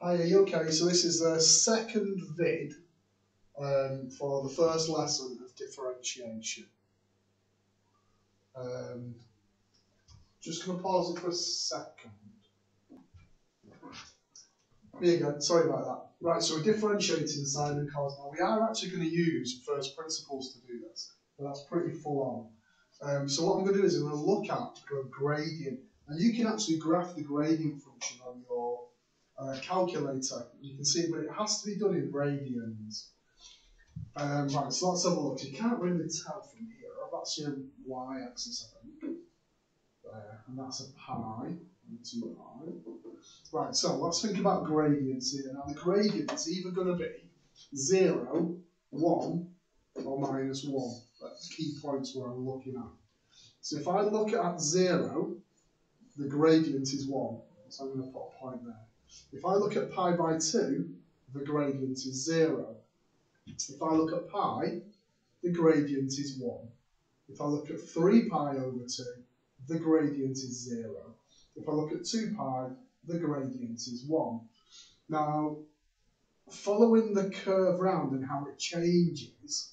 Hi, okay? So this is the second vid um, for the first lesson of differentiation. Um, just going to pause it for a second. There you go, sorry about that. Right, so we're differentiating sine and cos. Now we are actually going to use first principles to do this, but that's pretty full on. Um, so what I'm going to do is I'm going to look at a gradient. And you can actually graph the gradient function on your uh, calculator. You can see, but it has to be done in radians. Um, right, so let's have a look. You can't really tell from here. That's your y-axis, I think. There, and that's a pi, and 2 pi. Right, so let's think about gradients here. Now, the gradient is either going to be 0, 1, or minus 1. That's the key points where I'm looking at. So if I look at 0, the gradient is 1. So I'm going to put a point there. If I look at pi by 2, the gradient is 0. If I look at pi, the gradient is 1. If I look at 3 pi over 2, the gradient is 0. If I look at 2 pi, the gradient is 1. Now, following the curve round and how it changes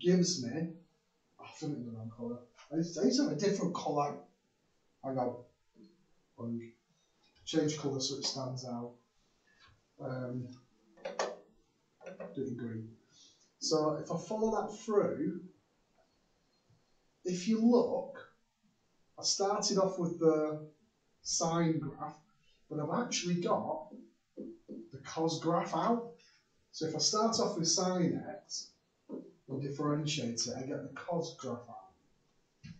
gives me, done it in the wrong colour. These have a different colour. I go, change colour so it stands out. Um, green. So if I follow that through, if you look, I started off with the sine graph, but I've actually got the cos graph out. So if I start off with sine x and differentiate it, I get the cos graph out.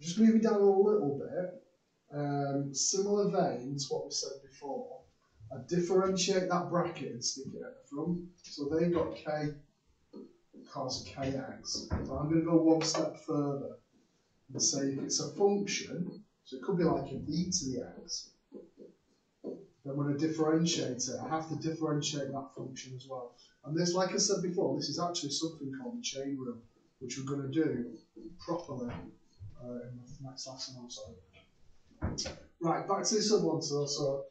Just moving down a little bit, um, similar vein to what we said before. I differentiate that bracket and stick it at the front. So they've got k cos kx. So I'm going to go one step further and say if it's a function, so it could be like an e to the x, then when I differentiate it, I have to differentiate that function as well. And this, like I said before, this is actually something called the chain rule, which we're going to do properly uh, in the next lesson also. Right, back to this one. So,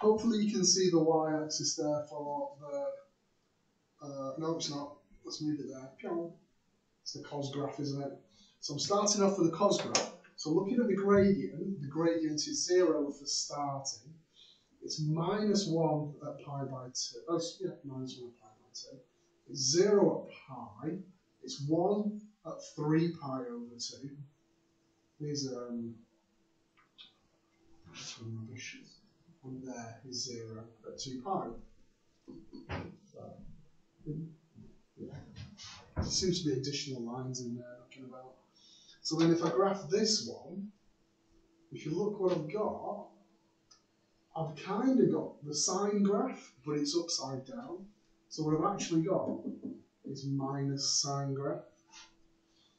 hopefully you can see the y-axis there for the. Uh, no, it's not. Let's move it there. It's the cos graph, isn't it? So I'm starting off with the cos graph. So looking at the gradient, the gradient is zero for starting. It's minus one at pi by two. Oh, yeah, minus one at pi by two. It's zero at pi. It's one at three pi over two. These are um. And there is 0 at 2 pi. So, yeah. There seems to be additional lines in there knocking about. So then if I graph this one, if you look what I've got, I've kind of got the sine graph, but it's upside down. So what I've actually got is minus sine graph.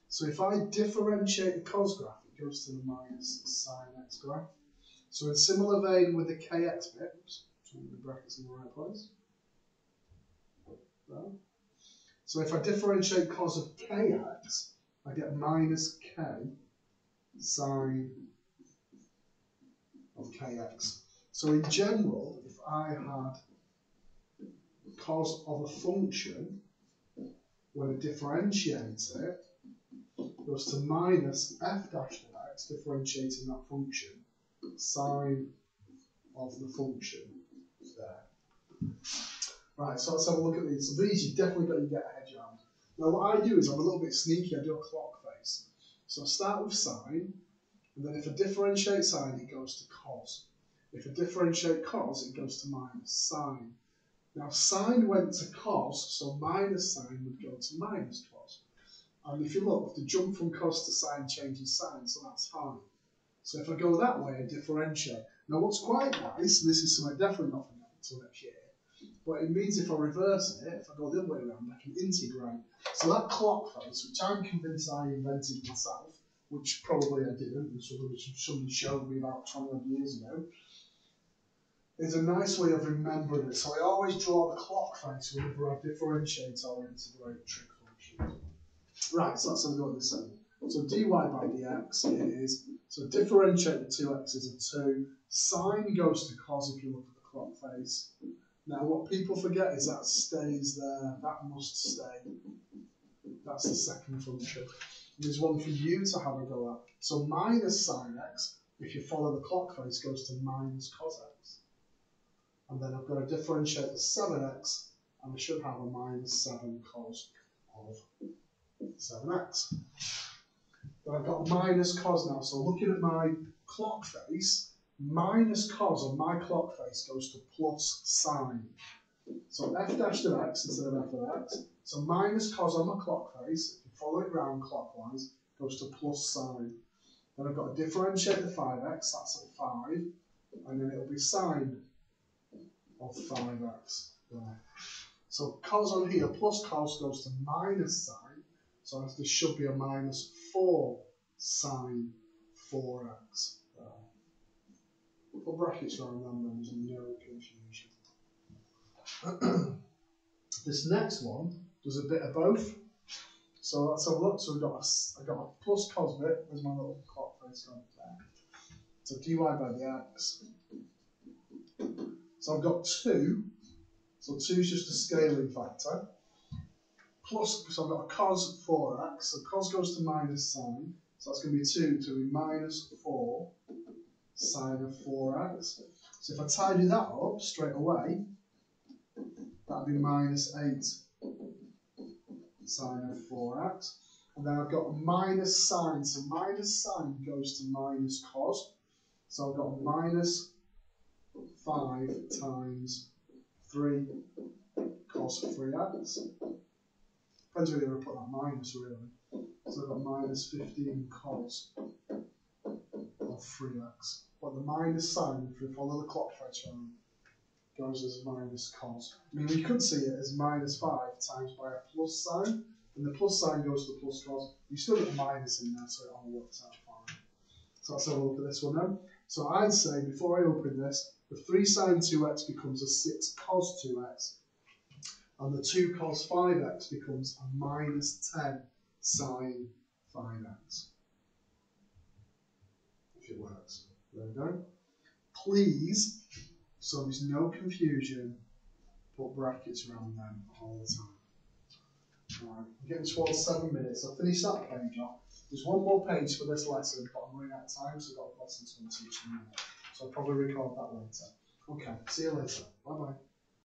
So if I differentiate the cos graph, it goes to the minus sine x graph. So in similar vein with the kx bit, the brackets in the right place. So if I differentiate cos of kx, I get minus k sine of kx. So in general, if I had cos of a function, when I differentiate it, goes to minus f dash of x, differentiating that function, sine of the function there. Right, so let's have a look at these. So these you definitely got to get a around. Now what I do is I'm a little bit sneaky, I do a clock face. So I start with sine, and then if I differentiate sine, it goes to cos. If I differentiate cos, it goes to minus sine. Now sine went to cos, so minus sine would go to minus cos. And if you look, the jump from cos to sign changes sine, so that's high. So if I go that way, I differentiate. Now what's quite nice, and this is something definitely not for until next year, but it means if I reverse it, if I go the other way around, I can integrate. So that clock face, which I'm convinced I invented myself, which probably I didn't, which somebody showed me about 20 odd years ago, is a nice way of remembering it. So I always draw the clock face whenever I differentiate or integrate trig functions. Right, so let's have a go this then. So dy by dx is, so differentiate the two x's are 2. Sine goes to cos if you look at the clock face. Now, what people forget is that stays there. That must stay. That's the second function. There's one for you to have a go at. So minus sine x, if you follow the clock face, goes to minus cos x. And then I've got to differentiate the 7x, and I should have a minus 7 cos of 7x. But I've got minus cos now, so looking at my clock face, minus cos on my clock face goes to plus sine. So f dash of x instead of f of x. So minus cos on my clock face, if you follow it round clockwise, goes to plus sine. Then I've got to differentiate the 5x, that's at 5, and then it'll be sine of 5x there. So cos on here plus cos goes to minus sine, so this should be a minus 4 sine 4x there. Put brackets around them, there's no confusion. this next one does a bit of both. So let's have a look. So we've got a, I've got a plus cos bit, there's my little clock face gone there. So dy by the x. So I've got 2, so 2 is just a scaling factor. Plus, so I've got a cos 4x, so cos goes to minus sine, so that's going to be 2 to be minus 4 sine of 4x. So if I tidy that up straight away, that'd be minus 8 sine of 4x. And then I've got minus sine, so minus sine goes to minus cos. So I've got minus 5 times 3 cos 3x. Depends where you to put that minus really. So I've got minus 15 cos of 3x. But the minus sine, if we follow the clock face around, goes as minus cos. I mean, we could see it as minus 5 times by a plus sine, and the plus sine goes to the plus cos. You still get a minus in there, so it all works out fine. So let's have a look at this one now. So I'd say, before I open this, the 3 sine 2x becomes a 6 cos 2x, and the 2 cos 5x becomes a minus 10 sine 5x. If it works. There we go. Please, so there's no confusion, put brackets around them all the time. Alright, I'm getting towards seven minutes. I'll finish that page off. There's one more page for this lesson, but I'm running out of time, so I've got a lesson to teach you. So I'll probably record that later. Okay, see you later. Bye bye.